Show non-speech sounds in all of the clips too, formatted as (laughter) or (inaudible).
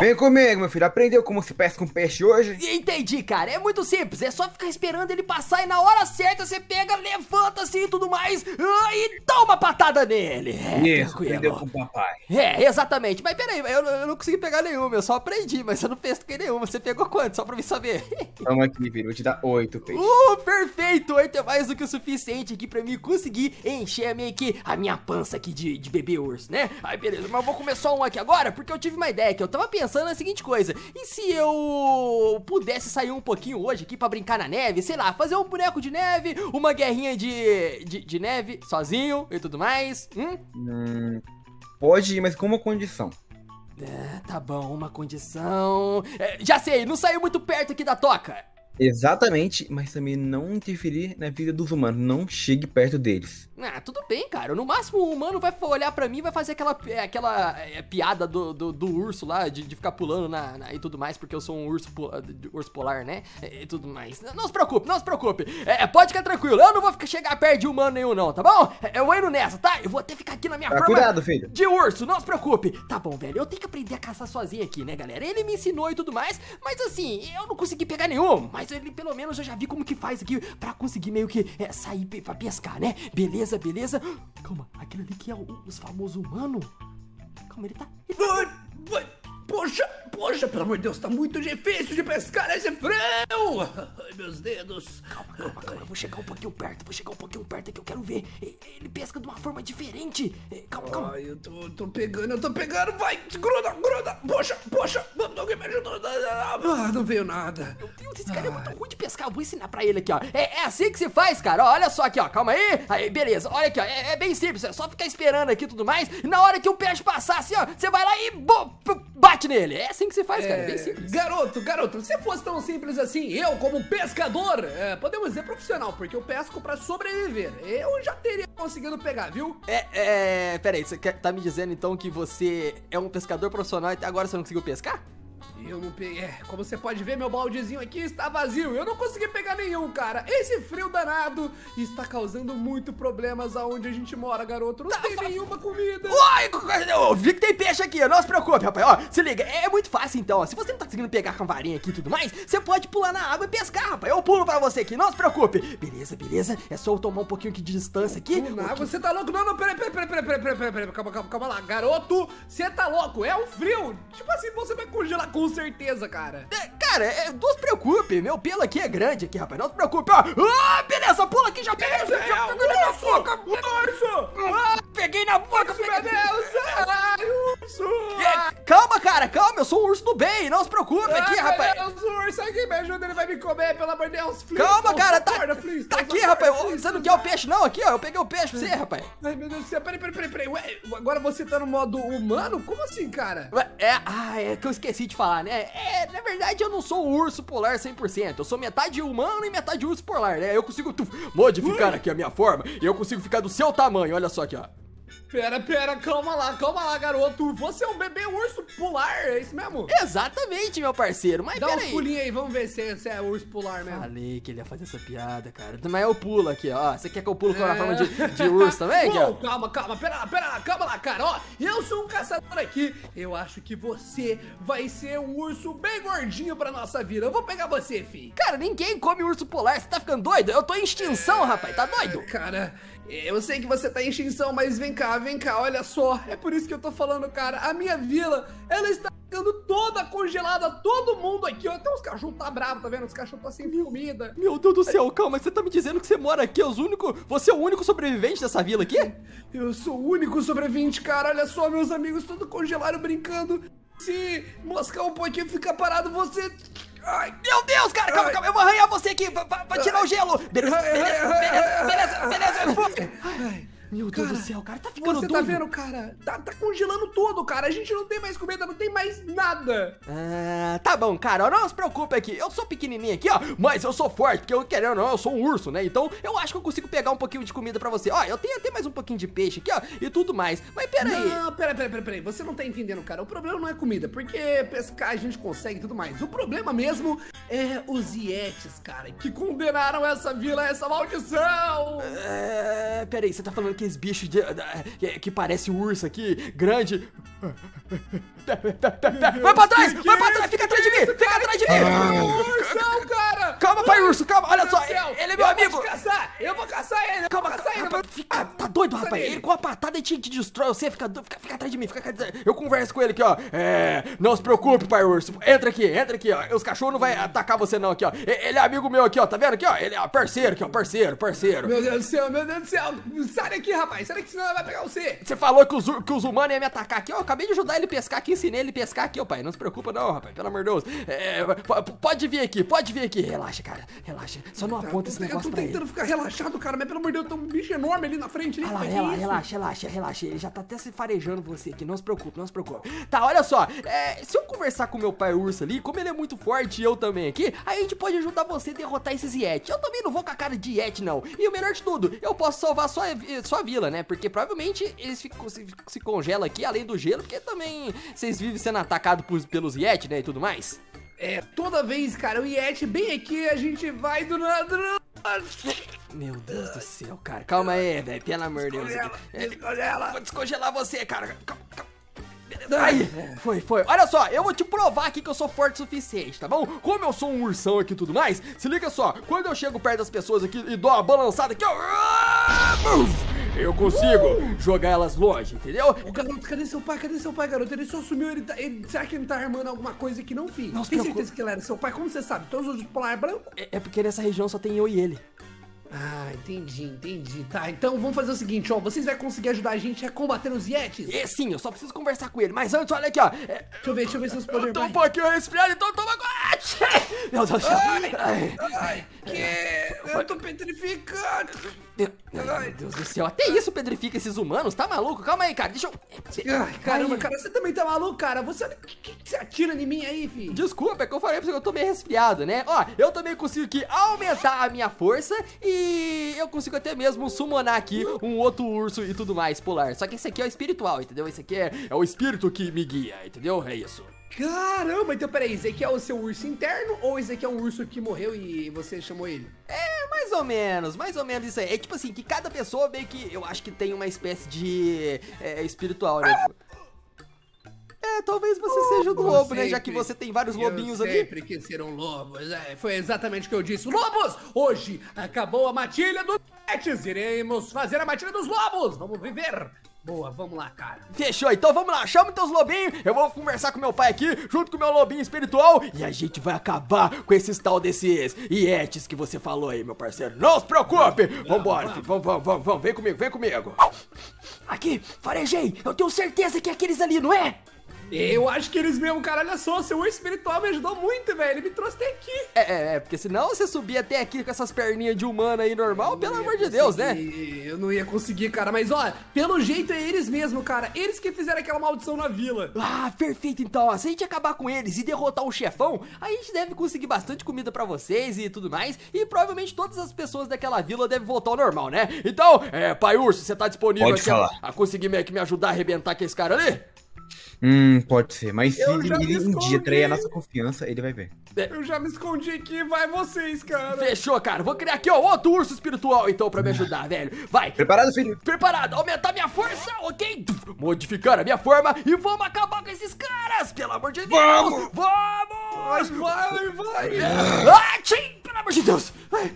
Vem comigo, meu filho. Aprendeu como se pesca um peixe hoje? Entendi, cara. É muito simples. É só ficar esperando ele passar e na hora certa você pega, levanta assim e tudo mais ah, e dá uma patada nele. É, Isso, tranquilo. aprendeu com o papai. É, exatamente. Mas peraí, eu, eu não consegui pegar nenhuma. Eu só aprendi, mas eu não pesquei nenhuma. Você pegou quanto? Só pra me saber. (laughs) Toma aqui, filho. Vou te dar oito peixes. Uh, perfeito! Oito é mais do que o suficiente aqui pra mim conseguir encher a minha, aqui, a minha pança aqui de, de bebê urso, né? Aí, beleza. Mas eu vou comer só um aqui agora, porque eu tive uma ideia que eu tava pensando na seguinte coisa. E se eu pudesse sair um pouquinho hoje aqui pra brincar na neve? Sei lá, fazer um boneco de neve, uma guerrinha de, de, de neve, sozinho e tudo mais. Hum? Hum, pode ir, mas com uma condição. É, tá bom, uma condição. É, já sei, não saiu muito perto aqui da toca. Exatamente, mas também não interferir na vida dos humanos. Não chegue perto deles. Ah, tudo bem, cara. No máximo, o humano vai olhar pra mim e vai fazer aquela, é, aquela é, piada do, do, do urso lá, de, de ficar pulando na, na- e tudo mais, porque eu sou um urso, urso polar, né? E, e tudo mais. Não, se preocupe, não se preocupe. É, pode ficar tranquilo, eu não vou ficar, chegar perto de humano nenhum, não, tá bom? É, Eu vou indo nessa, tá? Eu vou até ficar aqui na minha Tá, forma cuidado, filho. de urso, não se preocupe. Tá bom, velho, eu tenho que aprender a caçar sozinho aqui, né, galera? Ele me ensinou e tudo mais, mas assim, eu não consegui pegar nenhum. Mas ele, pelo menos, eu já vi como que faz aqui pra conseguir meio que é, sair pra pescar, né? Beleza, beleza. Calma, aquele ali que é o, os famosos humano. Calma, ele tá... Ele tá... Poxa, poxa, pelo amor de Deus, tá muito difícil de pescar esse frio! Ai, meus dedos. Calma, calma, calma, eu vou chegar um pouquinho perto, vou chegar um pouquinho perto que eu quero ver. Ele pesca de uma forma diferente. É, Calma, calma. Ai, eu tô, tô pegando, eu tô pegando, vai, gruda, gruda, poxa, poxa, vamos, alguém me ajuda. Ah, não veio nada. Meu Deus, esse cara é muito ruim de pescar. Eu vou ensinar pra ele aqui, ó. É, é assim que se faz, cara. Olha só aqui, ó. Calma aí. Aí, beleza. Olha aqui, ó. É, é bem simples. É só ficar esperando aqui e tudo mais. E na hora que o peixe passar, assim, ó, você vai lá e bo- b- bate nele. É assim que se faz, cara. É bem É, simples. garoto, garoto, se fosse tão simples assim, eu como pescador, é, podemos dizer profissional, porque eu pesco pra sobreviver. Eu já teria conseguido pegar, viu? É, é. Pera aí, você quer- tá me dizendo então que você é um pescador profissional e até agora você não conseguiu pescar? Eu não peguei. É, como você pode ver, meu baldezinho aqui está vazio. Eu não consegui pegar nenhum, cara. Esse frio danado está causando muito problemas aonde a gente mora, garoto. Não tá, tem nenhuma comida. Uai, eu vi que tem peixe aqui. Não se preocupe, rapaz. Ó, se liga. É, é muito fácil, então. Se você não tá conseguindo pegar com a varinha aqui e tudo mais, você pode pular na água e pescar, rapaz. Eu pulo pra você aqui. Não se preocupe. Beleza, beleza. É só eu tomar um pouquinho aqui de distância aqui. Na água, você tá louco? Não, não. Peraí, peraí, peraí, peraí, peraí, peraí. Calma, calma, calma lá. Garoto, você tá louco. É um frio. Tipo assim, você vai congelar com certeza, cara. É, cara, é, não se preocupe, meu pelo aqui é grande aqui, rapaz. Não se preocupe, ó. Ah, beleza, pula aqui, já peguei, já peguei na boca. Urso! Ah, peguei na boca, Urso, peguei. meu Deus! Ai, urso! É, calma, cara, calma, eu sou um urso do bem, não se preocupe aqui, Ai, rapaz. Meu Deus, urso, alguém me ajuda, ele vai me comer, pelo amor de Deus. Calma, cara, tá, acorda, Flintstones, tá aqui, rapaz. Flintstones. Você não quer o peixe, não? Aqui, ó, eu peguei o peixe pra você, rapaz. Ai, meu Deus do céu, peraí, peraí, peraí, peraí. Ué, agora você tá no modo humano? Como assim, cara? Ué, É, ah, é que eu esqueci de falar, né? É, na verdade eu não sou um urso polar 100%. Eu sou metade humano e metade urso polar, né? Eu consigo tuf, modificar aqui a minha forma e eu consigo ficar do seu tamanho. Olha só aqui, ó. Pera, pera, calma lá, calma lá, garoto. Você é um bebê urso polar, é isso mesmo? Exatamente, meu parceiro. Mas Dá uns peraí. pulinhos aí, vamos ver se você é urso polar mesmo. Falei que ele ia fazer essa piada, cara. Mas eu pulo aqui, ó. Você quer que eu pulo com a forma de, de urso também, Uou, calma, calma, pera lá, pera lá, calma lá, cara. Ó, eu sou um caçador aqui. Eu acho que você vai ser um urso bem gordinho pra nossa vida. Eu vou pegar você, fi. Cara, ninguém come urso polar. Você tá ficando doido? Eu tô em extinção, rapaz. Tá doido? Cara, eu sei que você tá em extinção, mas vem cá, vem cá, olha só. É por isso que eu tô falando, cara. A minha vila, ela está ficando toda congelada. Todo mundo aqui, ó. Até os cachorros tá bravo, tá vendo? Os cachorros tá sem comida. Meu Deus do céu, calma. Você tá me dizendo que você mora aqui? Os único, você é o único sobrevivente dessa vila aqui? Eu sou o único sobrevivente, cara. Olha só, meus amigos, tudo congelaram brincando. Se moscar um pouquinho, fica parado, você. Ai, Meu Deus, cara, calma, Ai. calma, eu vou arranhar você aqui pra tirar o gelo. Beleza, beleza, beleza, beleza, beleza. Meu Deus Cara, do céu, cara, tá ficando Você doido. tá vendo, cara? Tá, tá congelando tudo, cara. A gente não tem mais comida, não tem mais nada. Ah, tá bom, cara, não se preocupe aqui. Eu sou pequenininho aqui, ó, mas eu sou forte, porque eu querendo ou não, eu sou um urso, né? Então eu acho que eu consigo pegar um pouquinho de comida pra você. Ó, eu tenho até mais um pouquinho de peixe aqui, ó, e tudo mais. Mas pera aí. Não, pera, pera, pera, pera. Você não tá entendendo, cara. O problema não é comida, porque pescar a gente consegue e tudo mais. O problema mesmo é os Yetis, cara, que condenaram essa vila a essa maldição. É, pera aí, você tá falando aqueles bichos de- que, que parece urso aqui, grande. (laughs) Vai pra trás! Que Vai pra que trás! é Fica atrás de mim! Fica atrás de mim! Ursão, cara! Calma, pai urso, calma! Olha só, ele é meu eu amigo! Vou te caçar! Eu vou caçar ele! Eu Calma, vou caçar ele! eu calma, vou- fica, tá doido, rapaz? ele. Ele com a patada te, te destrói você, fica, fica, fica atrás de mim, fica atrás Eu converso com ele aqui, ó. É. Não se preocupe, pai urso. Entra aqui, entra aqui, ó. Os cachorros não vai atacar você, não, aqui, ó. Ele é amigo meu aqui, ó. Tá vendo aqui, ó? Ele é parceiro aqui, ó. Parceiro, parceiro. Meu Deus do céu, meu Deus do céu! Sai daqui, rapaz! Sai daqui, senão ele vai pegar você! Você falou que os, que os humanos iam me atacar aqui, ó. Eu acabei de ajudar ele pescar aqui, ensinei ele pescar aqui, ó, pai. Não se preocupa, não, rapaz. Pelo amor de Deus. É, pode vir aqui, pode vir aqui. Relaxa, cara. Relaxa. Só não aponta esse eu negócio tô pra ele. tentando ficar relaxado, cara, mas pelo amor de Deus, tem um bicho enorme ali na frente. ali. Ah lá, relaxa, isso? relaxa, relaxa, relaxa. Ele já tá até se farejando você aqui. Não se preocupe, não se preocupe. Tá, olha só. é, se eu conversar com meu pai urso ali, como ele é muito forte e eu também aqui, aí a gente pode ajudar você a derrotar esses Yeti. Eu também não vou com a cara de Yeti, não. E o melhor de tudo, eu posso salvar sua, sua vila, né? Porque provavelmente eles ficam, se, se congelam aqui, além do gelo, porque também vocês vivem sendo atacados por- pelos Yeti, né? E tudo mais. É, toda vez, cara, o Yeti bem aqui, a gente vai do nada. Meu Deus do céu, cara. Calma aí, velho. Pelo amor de Deus. Descongela, É. Vou descongelar você, cara. Calma, calma. Aí, foi, foi. Olha só, eu vou te provar aqui que eu sou forte o suficiente, tá bom? Como eu sou um ursão aqui e tudo mais, se liga só, quando eu chego perto das pessoas aqui e dou uma balançada aqui, ó, eu consigo jogar elas longe, entendeu? Ô, garoto, cadê seu pai? Cadê seu pai, garoto? Ele só sumiu, ele, tá, ele será que ele tá armando alguma coisa que não fiz? Tem certeza que ele era seu pai? Como você sabe? Todos os polar branco? É, é porque nessa região só tem eu e ele. Ah, entendi, entendi. Tá, então vamos fazer o seguinte, ó. Vocês vão conseguir ajudar a gente a combater os Yetis? E sim, eu só preciso conversar com ele. Mas antes, olha aqui, ó. É, Deixa eu ver, deixa eu ver seus eu poderes. tô um pouquinho resfriado, então toma agora. Meu Deus do céu. Ai. Ai, que... Eu tô petrificado. Meu, meu Deus do céu, até isso pedrifica esses humanos, tá maluco? Calma aí, cara, deixa eu. Ai, caramba, Ai. cara, você também tá maluco, cara? Você que, que, que você atira em mim aí, filho? Desculpa, é que eu falei pra você que eu tô meio resfriado, né? Ó, eu também consigo aqui aumentar a minha força e eu consigo até mesmo summonar aqui um outro urso e tudo mais polar. Só que esse aqui é o espiritual, entendeu? Esse aqui é, é o espírito que me guia, entendeu? É isso. Caramba, então peraí, esse aqui é o seu urso interno ou esse aqui é um urso que morreu e você chamou ele? É, mais ou menos, mais ou menos isso aí. É tipo assim, que cada pessoa meio que, eu acho que tem uma espécie de é, espiritual, né? É, talvez você seja o do lobo, né? Já que sempre- você tem vários lobinhos eu ali. sempre quis ser um lobo, é, foi exatamente o que eu disse. Lobos, hoje acabou a matilha dos pets, iremos fazer a matilha dos lobos, vamos viver. Boa, vamos lá, cara. Fechou, então vamos lá, chama teus lobinhos, eu vou conversar com meu pai aqui, junto com o meu lobinho espiritual, e a gente vai acabar com esses tal desses ietes que você falou aí, meu parceiro. Não se preocupe! Vambora, vamos, vamos, vamos, vamos, vem comigo, vem comigo. Aqui, farejei, eu tenho certeza que é aqueles ali, não é? Eu acho que eles mesmo, cara, olha só, seu urso espiritual me ajudou muito, velho, ele me trouxe até aqui. É, é, é, porque senão você subir até aqui com essas perninhas de humano aí normal, pelo amor de Deus, né? E Eu não ia conseguir, cara, mas ó, pelo jeito é eles mesmo, cara, eles que fizeram aquela maldição na vila. Ah, perfeito então, ó, se a gente acabar com eles e derrotar o chefão, a gente deve conseguir bastante comida pra vocês e tudo mais, e provavelmente todas as pessoas daquela vila devem voltar ao normal, né? Então, é, pai urso, você tá disponível Pode aqui a- falar. a, conseguir meio que me ajudar a arrebentar com esse cara ali? Hum, pode ser. Mas se Eu ele um dia trair a nossa confiança, ele vai ver. Eu já me escondi aqui, vai vocês, cara. Fechou, cara, vou criar aqui, ó, outro urso espiritual então pra me ajudar, velho. Vai, Preparado, filho? Preparado, aumentar minha força, ok? Modificar a minha forma e vamos acabar com esses caras, pelo amor de Deus! Vamos! Vamos! Vai, vai. Ah, tchim, pelo amor de Deus! Ai,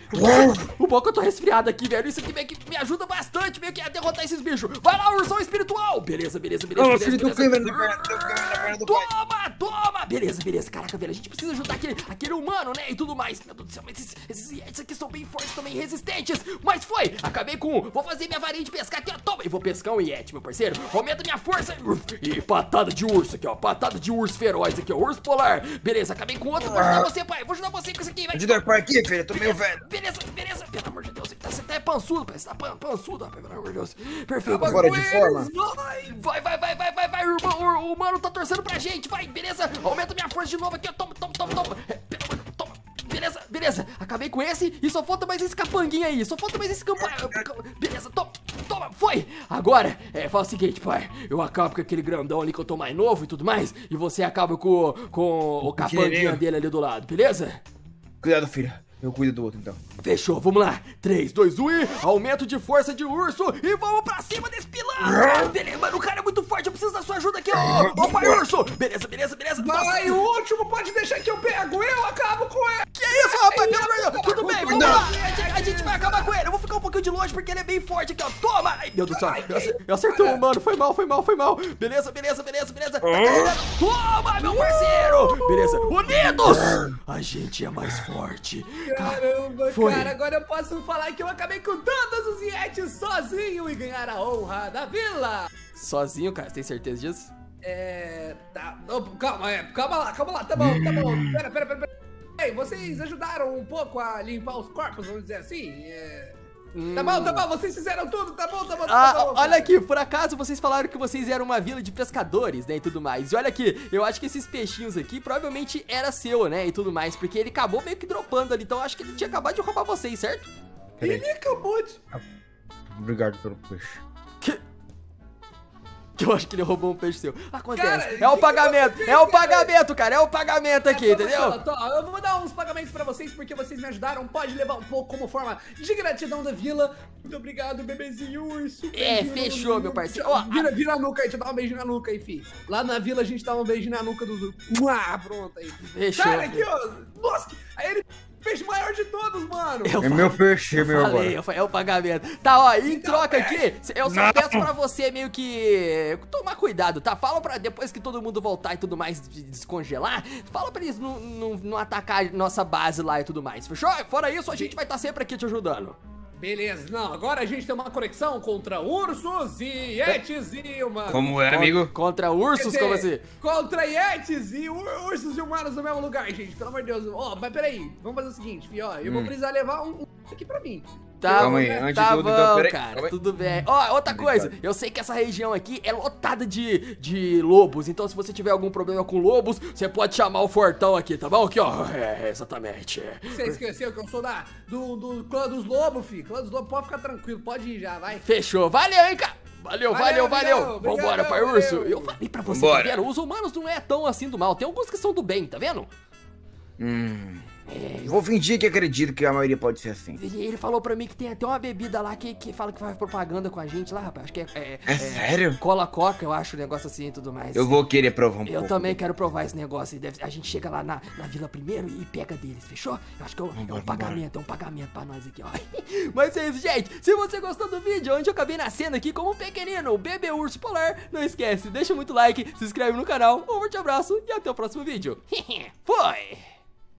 o bom é que eu tô resfriado aqui, velho. Isso aqui meio que me ajuda bastante, meio que a derrotar esses bichos. Vai lá, ursão espiritual! Beleza, beleza, beleza. Ô, beleza, filho, beleza. câmera perna do. Toma, toma! Beleza, beleza. Caraca, velho, a gente precisa ajudar aquele, aquele humano, né? E tudo mais. Meu Deus do céu, mas esses, esses Yetis aqui são bem fortes também, resistentes. Mas foi! Acabei com um. Vou fazer minha varinha de pescar aqui, ó. Toma! E vou pescar um Yeti, meu parceiro. Aumenta minha força. E patada de urso aqui, ó. Patada de urso feroz aqui, ó. Urso polar. Beleza, acabei com outro. Vou ajudar você, pai. Vou ajudar você com isso aqui, vai. Ajuda pai aqui, filho. Eu tô meio velho. Beleza, beleza. Pelo amor de Deus, você tá, você tá pançudo, pai. Você tá pan, pançudo. Pelo amor de Deus. Perfeito. Fora de forma. Vai. Vai, vai, vai, vai, vai, vai, o, o, mano tá torcendo pra gente, vai, beleza? Aumenta minha força de novo aqui, toma, toma, toma, toma. É, toma. Beleza, beleza, acabei com esse e só falta mais esse capanguinho aí, só falta mais esse campa... Beleza, toma, toma, foi! Agora, é, fala o seguinte, pai, eu acabo com aquele grandão ali que eu tô mais novo e tudo mais, e você acaba com, com o capanguinho pequenininho. dele ali do lado, beleza? Cuidado, filho. Eu cuido do outro, então. Fechou, vamos lá. 3, 2, 1 e aumento de força de urso e vamos pra cima desse pilar. Beleza, mano, o cara é muito forte, eu preciso da sua ajuda aqui, ó. Ô, pai urso. Beleza, beleza, beleza. Vai, o último pode deixar que eu pego, eu acabo com ele. Que isso, rapaz, pelo amor de Deus. Tudo bem, vamos lá. A gente, vai acabar com ele. Eu vou ficar um pouquinho de longe porque ele é bem forte aqui, ó. Toma. Ai, meu Deus do céu. Eu acer- Eu acertei um, mano. Foi mal, foi mal, foi mal. Beleza, beleza, beleza. Toma, meu parceiro. Beleza, unidos. A gente é mais forte. Caramba, Foi. cara, agora eu posso falar que eu acabei com todos os Yetis sozinho e ganhar a honra da vila. Sozinho, cara, você tem certeza disso? É. Tá. Não, calma, é, calma lá, calma lá, tá bom, tá bom. Pera, pera, pera. pera. Ei, vocês ajudaram um pouco a limpar os corpos, vamos dizer assim? É... Tá bom, tá bom, vocês fizeram tudo, tá bom, tá bom, tá Ah, bom. olha aqui, por acaso vocês falaram que vocês eram uma vila de pescadores, né, e tudo mais. E olha aqui, eu acho que esses peixinhos aqui provavelmente era seu, né, e tudo mais, porque ele acabou meio que dropando ali, então eu acho que ele tinha acabado de roubar vocês, certo? Ele acabou de. Obrigado pelo peixe. Que... eu acho que ele roubou um peixe seu. Acontece, Cara, é o pagamento, você é o fez, pagamento, cara, é o pagamento aqui, Tá, entendeu? tá, tá, eu vou dar uns pagamentos pra vocês porque vocês me ajudaram. Pode levar um pouco como forma de gratidão da vila. Muito obrigado, bebezinho urso. É, fechou, meu parceiro. Ó, Vira, vira a nuca aí, deixa eu dar um beijo na nuca aí, fi. Lá na vila a gente dá um beijo na nuca dos ursos. Pronto aí. Fechou. Cara, aqui, ó. Nossa, aí ele peixe maior de todos, mano. Eu É meu peixe, é meu Falei, agora. eu falei, é o pagamento. Tá, ó, em troca é. aqui, eu só Não. peço pra você meio que tomar cuidado, tá? Fala pra depois que todo mundo voltar e tudo mais de- descongelar, fala pra eles não, não, não atacar nossa base lá e tudo mais, fechou? Fora isso, a gente vai estar sempre aqui te ajudando. Beleza, não, agora a gente tem uma conexão contra ursos e yetis e uma... Como era, amigo? Contra ursos, como assim? Contra Yetis e ur- ursos e humanos no mesmo lugar, gente. Pelo amor de Deus. Ó, mas peraí. Vamos fazer o seguinte, fi, ó. Eu vou Hum. precisar levar um, um aqui pra mim. Tá, Calma aí, bom, antes tá tudo, bom, então, peraí, cara, tudo bem. Ó, outra coisa, Obrigado. eu sei que essa região aqui é lotada de, de lobos, então se você tiver algum problema com lobos, você pode chamar o Fortão aqui, tá bom? Aqui, ó, (laughs) é, exatamente. Você esqueceu que eu sou da, do, do clã dos lobos, fi. Clã dos lobos, pode ficar tranquilo. Pode ir já, vai. Fechou, valeu, hein, cara? Valeu, valeu, Valeu, valeu. amigão, Vambora, pai urso. valeu. Eu falei pra você, tá vendo? Os humanos não é tão assim do mal. Tem alguns que são do bem, tá vendo? Hum. É, Vou fingir que acredito que a maioria pode ser assim. ele falou pra mim que tem até uma bebida lá que, que fala que faz propaganda com a gente lá, rapaz. Acho que é. É, É sério? Cola Coca, eu acho, um negócio assim e tudo mais. Eu vou querer provar um Eu pouco. também quero provar esse negócio. Deve- a gente chega lá na, na vila primeiro e pega deles, fechou? Eu acho que é um, é um Vambora, pagamento, é um pagamento pra nós aqui, ó. (laughs) Mas é isso, gente. Se você gostou do vídeo, onde eu acabei nascendo aqui como um pequenino bebê urso polar, não esquece, deixa muito like, se inscreve no canal, um forte abraço e até o próximo vídeo. (laughs) Foi!